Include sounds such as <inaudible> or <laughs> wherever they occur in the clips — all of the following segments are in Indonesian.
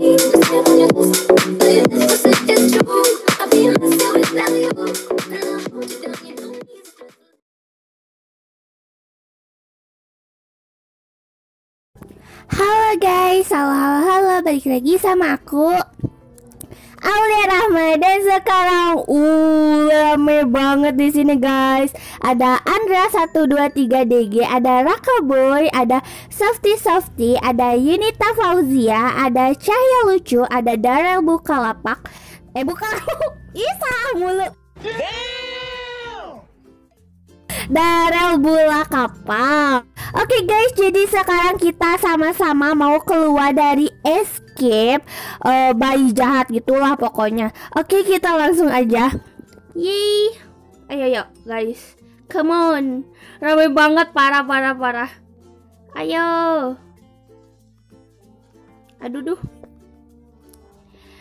Halo guys, halo halo halo, balik lagi sama aku Aulia Rahma dan sekarang uh rame banget di sini guys. Ada Andra 123 DG, ada Raka Boy, ada Softy Softy, ada Yunita Fauzia, ada Cahaya Lucu, ada Darel Bukalapak. Eh bukan, <laughs> ih salah mulu. Darel Bula Kapal. Oke guys, jadi sekarang kita sama-sama mau keluar dari escape uh, bayi jahat gitulah pokoknya. Oke, kita langsung aja. Yeay. Ayo yuk guys. Come on. Ramai banget parah parah parah. Ayo. Aduh duh.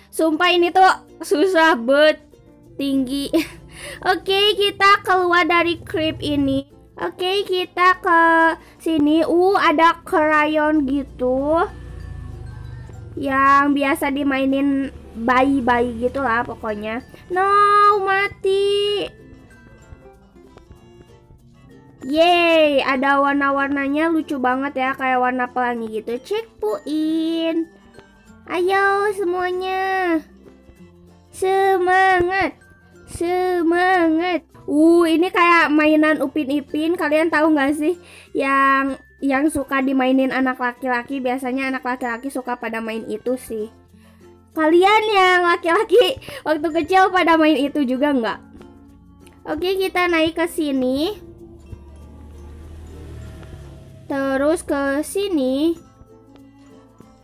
Sumpah ini tuh susah bet tinggi. <laughs> Oke, kita keluar dari crib ini. Oke, kita ke sini. Uh, ada krayon gitu. Yang biasa dimainin bayi-bayi gitu lah pokoknya. No, mati. Yeay, ada warna-warnanya lucu banget ya, kayak warna pelangi gitu. Cek puin. Ayo semuanya. Semangat. Semangat. Uh, ini kayak mainan Upin Ipin. Kalian tahu nggak sih yang yang suka dimainin anak laki-laki? Biasanya anak laki-laki suka pada main itu sih. Kalian yang laki-laki <laughs> waktu kecil pada main itu juga nggak? Oke, kita naik ke sini. Terus ke sini.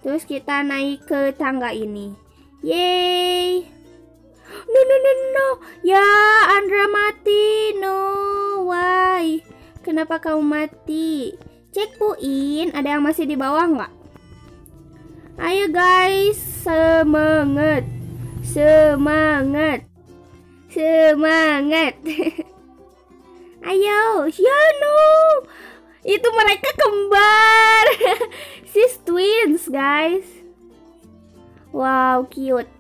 Terus kita naik ke tangga ini. Yeay. No no no no. Ya, Andra mati. No, why? Kenapa kamu mati? Cek puin, ada yang masih di bawah nggak? Ayo guys, semangat. Semangat. Semangat. <laughs> Ayo, ya no. Itu mereka kembar. <laughs> Sis twins, guys. Wow, cute.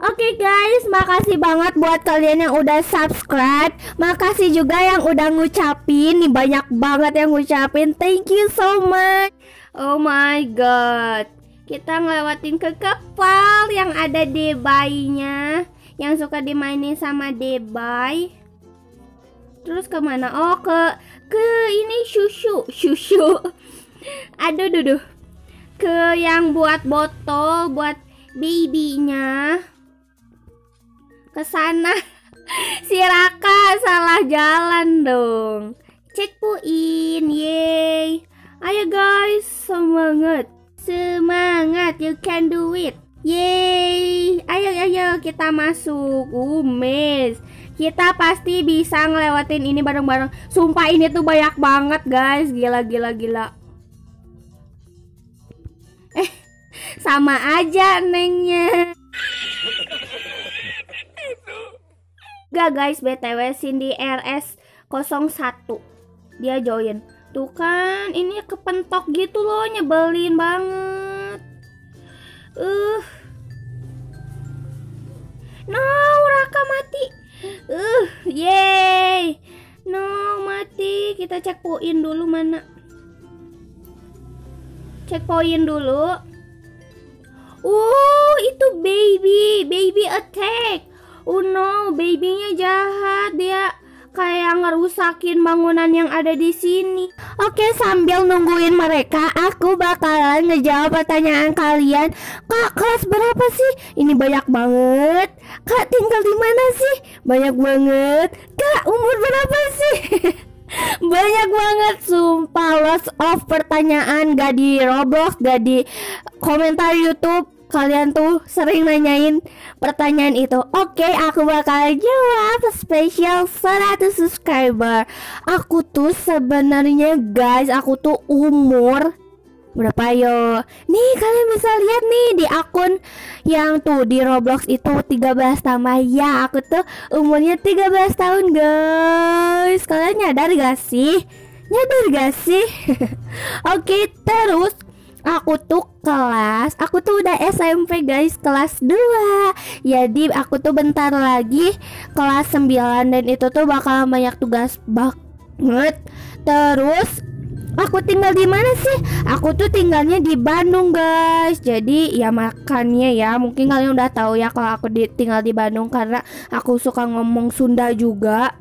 Oke okay guys, makasih banget buat kalian yang udah subscribe. Makasih juga yang udah ngucapin. Nih banyak banget yang ngucapin. Thank you so much. Oh my god. Kita ngelewatin ke kepal yang ada debaynya. Yang suka dimainin sama debay. Terus ke mana? Oh ke ke ini susu, susu. <laughs> Aduh, duh, duh. Ke yang buat botol, buat babynya ke sana. <laughs> si Raka salah jalan dong. Cek puin, yay. Ayo guys, semangat. Semangat, you can do it. Yeay, ayo ayo kita masuk. Umes. Kita pasti bisa ngelewatin ini bareng-bareng. Sumpah ini tuh banyak banget guys. Gila gila gila. Eh, <laughs> sama aja nengnya. Gak guys, BTW Cindy RS 01 Dia join. Tuh kan, ini kepentok gitu loh, nyebelin banget. Uh. No, Raka mati. Uh, yay. No, mati. Kita cek poin dulu mana. Cek poin dulu. Uh, itu baby. Baby attack Oh no, babynya jahat. Dia kayak ngerusakin bangunan yang ada di sini. Oke, sambil nungguin mereka, aku bakalan ngejawab pertanyaan kalian. Kak, kelas berapa sih? Ini banyak banget. Kak, tinggal di mana sih? Banyak banget. Kak, umur berapa sih? <laughs> banyak banget sumpah lots of pertanyaan gak di Roblox gak di komentar YouTube kalian tuh sering nanyain pertanyaan itu. Oke aku bakal jawab spesial 100 subscriber. Aku tuh sebenarnya guys aku tuh umur Berapa yo? Nih kalian bisa lihat nih di akun yang tuh di Roblox itu 13 tambah. Ya aku tuh umurnya 13 tahun guys. Kalian nyadar gak sih? Nyadar gak sih? <laughs> Oke terus Aku tuh kelas, aku tuh udah SMP guys, kelas 2 Jadi aku tuh bentar lagi kelas 9 dan itu tuh bakal banyak tugas banget Terus Aku tinggal di mana sih? Aku tuh tinggalnya di Bandung, guys. Jadi ya makannya ya, mungkin kalian udah tahu ya kalau aku di, tinggal di Bandung karena aku suka ngomong Sunda juga.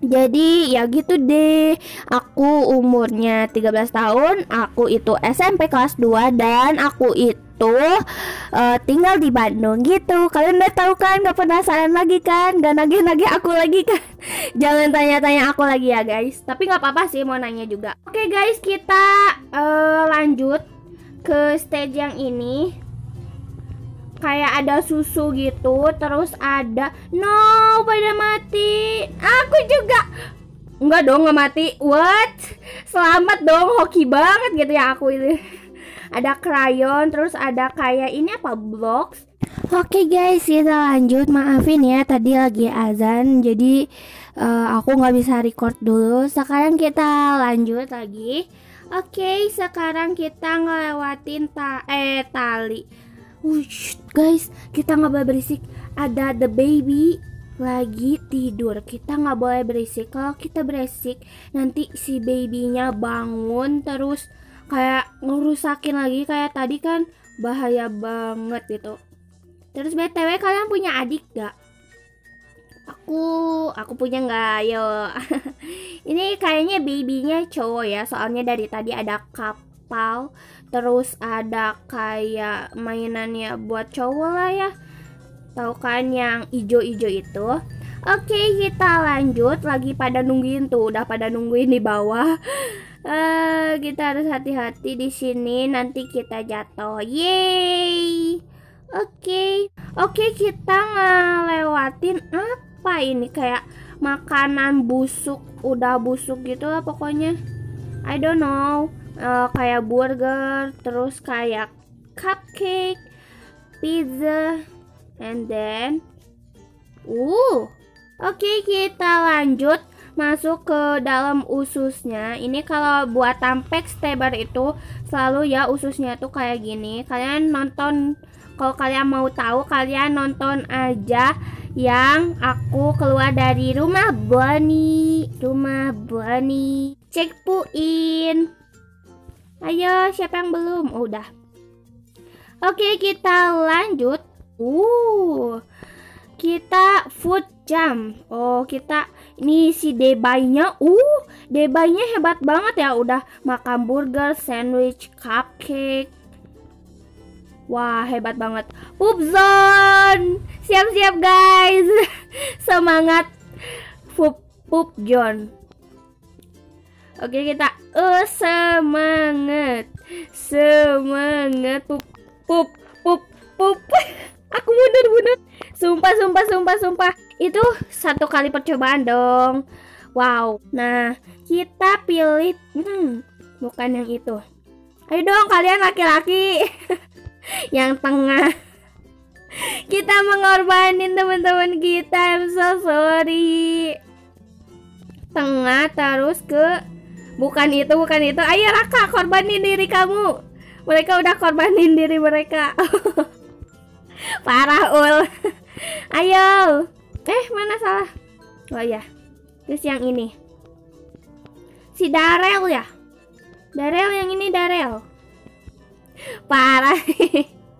Jadi ya gitu deh. Aku umurnya 13 tahun Aku itu SMP kelas 2 Dan aku itu uh, tinggal di Bandung gitu. Kalian udah tahu kan Gak penasaran lagi kan? Gak nagih-nagih aku lagi kan? <laughs> Jangan tanya-tanya aku lagi ya guys. Tapi gak apa-apa sih mau nanya juga. Oke guys kita uh, lanjut ke stage yang ini kayak ada susu gitu terus ada no pada mati. Aku juga. Enggak dong nggak mati. What? Selamat dong hoki banget gitu ya aku ini. Ada krayon terus ada kayak ini apa blocks? Oke okay guys kita lanjut. Maafin ya tadi lagi azan jadi uh, aku nggak bisa record dulu. Sekarang kita lanjut lagi. Oke okay, sekarang kita ngelewatin ta eh tali Wush, guys, kita nggak boleh berisik. Ada the baby lagi tidur. Kita nggak boleh berisik. Kalau kita berisik, nanti si babynya bangun terus kayak ngerusakin lagi kayak tadi kan bahaya banget gitu. Terus btw kalian punya adik gak? Aku, aku punya nggak? Ayo. <laughs> Ini kayaknya babynya cowok ya. Soalnya dari tadi ada kapal terus ada kayak mainannya buat cowok lah ya. Tahu kan yang ijo-ijo itu? Oke kita lanjut. Lagi pada nungguin tuh udah pada nungguin di bawah. Uh, <laughs> kita harus hati-hati di sini. Nanti kita jatuh. Yeay! Oke. Oke okay, kita ngelewatin apa ini? Kayak makanan busuk udah busuk gitu lah pokoknya. I don't know uh, kayak burger terus kayak cupcake pizza and then uh oke okay, kita lanjut masuk ke dalam ususnya. Ini kalau buat tampek steber itu selalu ya ususnya tuh kayak gini. Kalian nonton kalau kalian mau tahu kalian nonton aja yang aku keluar dari rumah Bonnie rumah Bonnie cek puin Ayo, siapa yang belum? Oh, udah. Oke, kita lanjut. Uh, kita food jam. Oh, kita ini si debaynya. Uh, debaynya hebat banget ya. Udah makan burger, sandwich, cupcake. Wah, hebat banget. Poop zone. Siap-siap, guys. <laughs> Semangat. Poop poop John. Oke kita uh, semangat. Semangat. Pup pup pup pup. <laughs> Aku mundur mundur. Sumpah sumpah sumpah sumpah. Itu satu kali percobaan dong. Wow. Nah kita pilih hmm, bukan yang itu. Ayo dong kalian laki-laki. <laughs> Yang tengah. <laughs> Kita mengorbanin teman-teman kita. I'm so sorry. Tengah terus ke Bukan itu, bukan itu. Ayo Raka, korbanin diri kamu. Mereka udah korbanin diri mereka. <laughs> Parah ul. <laughs> Ayo. Eh, mana salah? Oh ya. Terus yang ini. Si Darel ya? Darel yang ini Darel. Parah.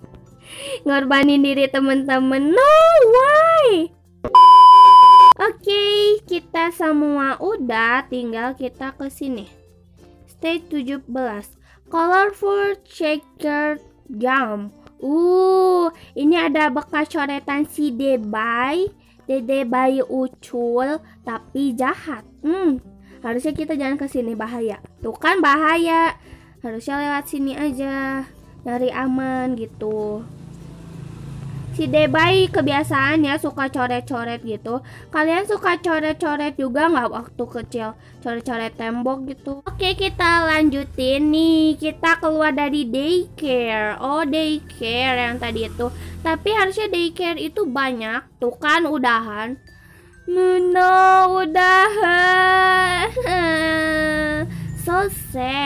<laughs> Ngorbanin diri temen-temen. No, why? Oke, okay, kita semua udah, tinggal kita ke sini. Stage 17. Colorful checker jump. Uh, ini ada bekas coretan si Debay, Dede bayi ucul tapi jahat. Hmm, harusnya kita jangan ke sini bahaya. Tuh kan bahaya. Harusnya lewat sini aja. Nyari aman gitu si Debay kebiasaannya suka coret-coret gitu. Kalian suka coret-coret juga nggak waktu kecil? Coret-coret tembok gitu. Oke kita lanjutin nih. Kita keluar dari daycare. Oh daycare yang tadi itu. Tapi harusnya daycare itu banyak tuh kan udahan. No udahan. <laughs> So sad.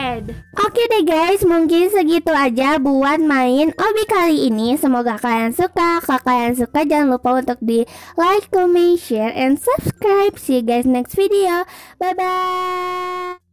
Oke deh guys, mungkin segitu aja buat main Obi kali ini. Semoga kalian suka. Kalau kalian suka jangan lupa untuk di like, comment, share, and subscribe. See you guys next video. Bye bye.